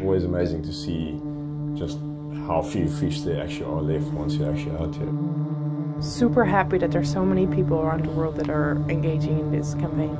Always amazing to see just how few fish there actually are left once you're actually out here. Super happy that there's so many people around the world that are engaging in this campaign.